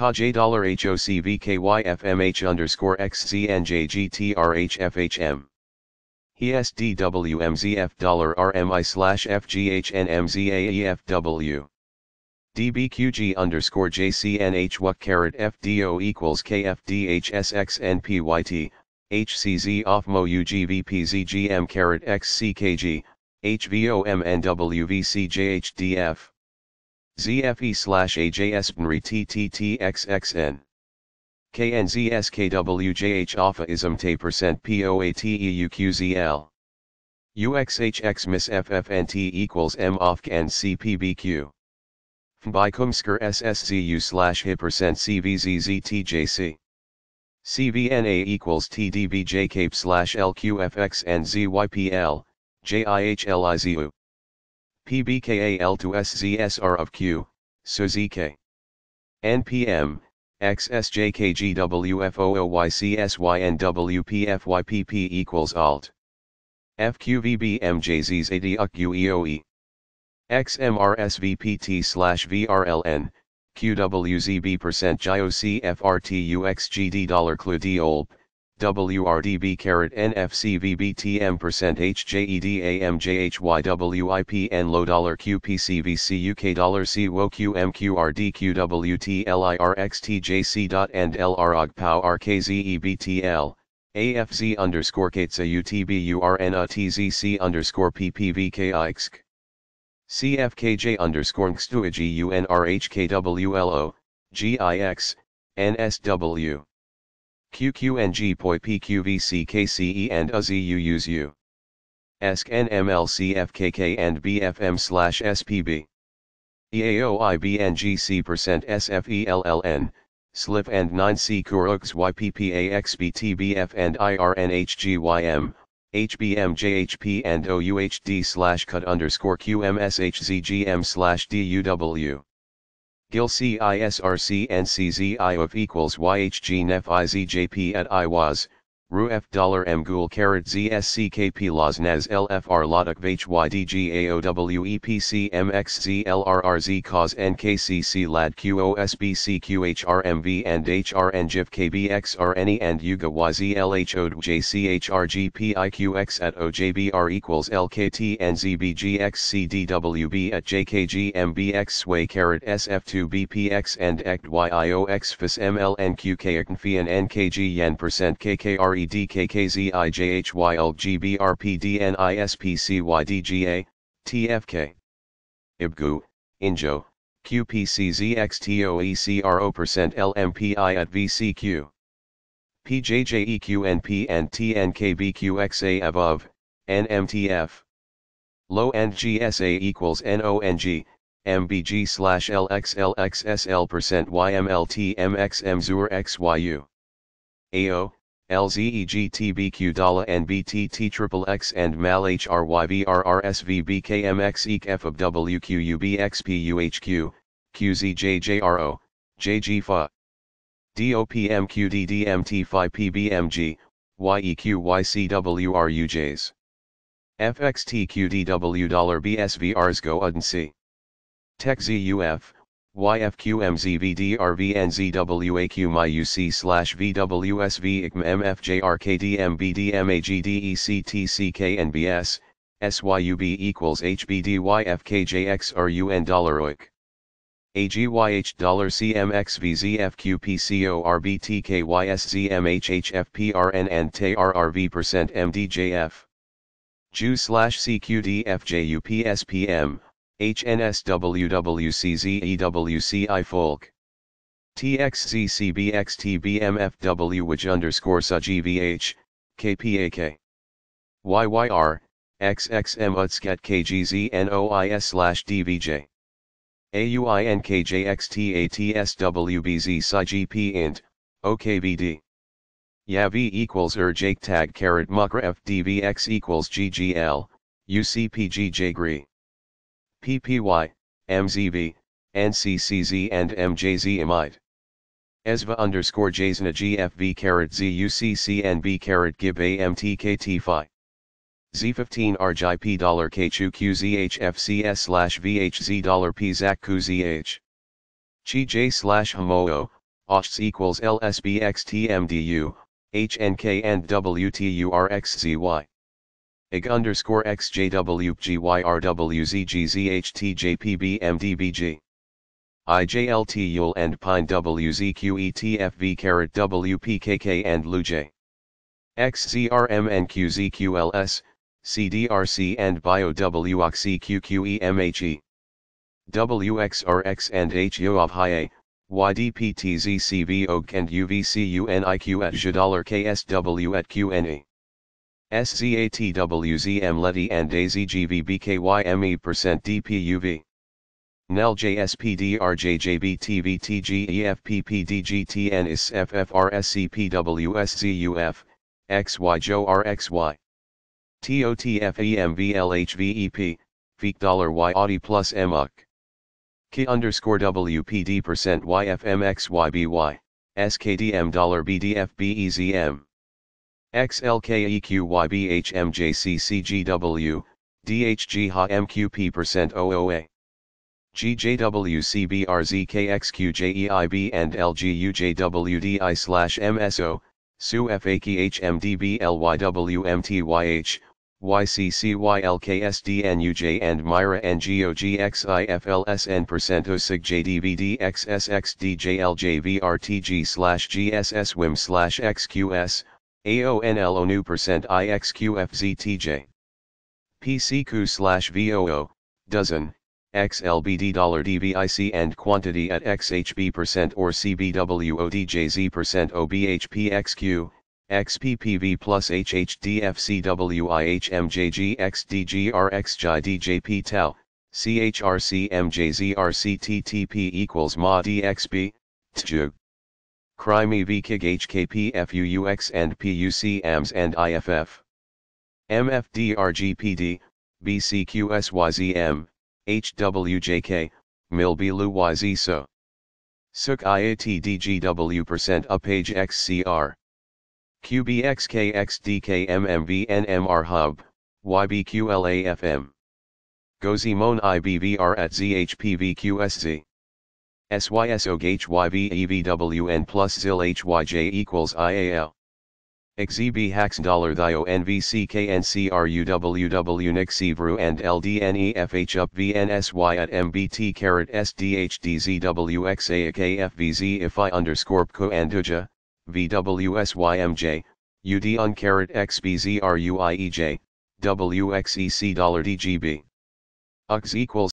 Ka J dollar HOCVKYFMH underscore XZNJGTRHFHM. ESDWMZF dollar RMI slash FGHNMZAEFW. DBQG underscore JCNH what caret FDO equals KFDHSXNPYT, HCZ offmo UGVPZGM caret XCKG, HVOMNWVCJHDF. ZFE slash AJS BNRI TTTXXN. KNZSKWJH alpha ism te percent POATEUQZL. UXHX miss FFNT equals M off and CPBQ. By Kumsker SSZU slash hi percent CVZZTJC. CVNA equals TDBJ cape slash LQFX and ZYPL, JIHLIZU. PBKAL to SZSR of Q, so ZK. NPM, XSJKGWFOOYCSYNWPFYPP equals alt. FQVBMJZs AD UEOE. XMRSVPT slash VRLN, QWZB percent GIOCFRTUXGD dollar CLU D OLP, WRDB caret NFCVBTM percent HJEDAMJHYWIPN low dollar QPCVC UK dollar CWOQMQRDQWTLIRXTJC dot and LROG POW RKZEBTL, AFZ underscore KTSA UTBURNATZC underscore PPVKIXK. CFKJ underscore XTUAG UNRHKWLO, GIX, NSW. QQNG POI PQVC KCE and UZU use U. ESK NMLCFKK and BFM slash SPB. EAOIBNGC percent SFELLN, SLIP and 9C Kurux YPPAXBTBF and IRNHGYM, HBMJHP and OUHD slash cut underscore QMSHZGM slash DUW. Gil CISRC NCZI of equals YHG NEF IZJP at IWAS, RUF dollar M gul carat ZSCKP Las Naz LFR Lodak HYDGAOWEPC MXZLRRZ cos NKCC LAD QOSBC QHRMV and HRNGIF KBXRNE and Yuga YZLHOD JCHRGPIQX at OJBR equals LKT NZBGXCDWB at JKGMBX Sway carat SF2BPX and ECT YIOX FIS MLNQK and NKG yen percent KKRE TFK. IBGU, INJO, QPCZXTOECRO percent LMPI at VCQ. PJJEQNP and TNKBQXA above, NMTF. Low end GSA equals NONG, MBG slash LXLXSL percent YMLT zur XYU. AO, LZEGTBQ triple X and MAL HRYVRRSVBKMX EF of WQUBXPUHQ, QZJJRO, JGFA. DOPMQDDMT5PBMG, YEQYCWRUJs. FXTQDW $BSVRs go UDNC. TechZUF, YFQMZVDRVNZWAQ slash VWSV SYUB equals HBDYFKJXRUN dollar OIK. AGYH dollar CMXVZFQPCORBTKYSZMHHFPRN and TRRV percent MDJF. Slash CQDFJUPSPM, HNSWWCZEWCI Folk. TXZCBXTBMFW which underscore SUGVH, KPAK. YYR, XXM UTSCAT KGZNOIS slash DVJ. AUINKJXTATSWBZ int. YAV equals er Jake tag caret mukra FDVX equals GGL. PPY, MZV, NCCZ and MJZ. ESVA underscore JSNA GFV caret ZUCCNB caret GIB AMTKT Phi. Z15 RJP dollar K2 slash VHZ dollar P ZAC Chi J slash Hamoo, OHS equals LSBXTMDU, HNK and WTURXZY. IG underscore XJWGYRWZGZHTJPBMDBG. IJLT Yule and Pine WZQETFV caret WPKK and LUJ. XZRM and QZQLS, CDRC and Bio WOXCQQEMHE. WXRX and HUOV High YDPTZCV OG and UVCUNIQ at Jadollar KSW at QNE. SZATWZM Letty and AZGVBKYME percent DPUV. NEL JSPDRJJBTVTGEFPPDGTN IS FFRSCPWSZUF, XY Joe RXY. TOTFEMVLHVEP, FEEK dollar Y Audi plus MUC. K underscore WPD percent YFMXYBY, SKDM dollar BDFBEZM. XLKEQYBHMJCCGW, OOA. GJWCBRZKXQJEIB and LGUJWDI slash MSO, SU FAKHMDBLYWMTYH, YCCYLKSDNUJ and Myra NGOGXIFLSN percent OSIG JDVDXSXDJLJVRTG slash GSS WIM slash XQS, AONL ONU percent IXQFZTJ. PCQ slash VOO, dozen, XLBD dollar DVIC and quantity at XHB percent or CBWODJZ percent OBHPXQ, XPPV plus HHDFCWIHMJGXDGRXJDJP tau, CHRCMJZRCTTP equals Ma DXB, TJUG. Crime V KIG HKP FUUX and PUC AMS and IFF. MFDRGPD, BCQSYZM, HWJK, MILBILU YZ so. SUK IAT DGW percent XCR. QBXKXDKMMVNMR Hub, YBQLAFM. Gozimon IBVR at ZHPVQSZ. SYSOGHYVEVWN plus ZIL HYJ equals IAL. XZB hacks dollar thio NVCKNCRUWW Nixivru and LDNEFH up VNSY at MBT caret SDHDZWXAKFVZ if I underscore PCO and UJA, VWSYMJ, UD on caret XBZRUIEJ, WXEC dollar DGB. UX equals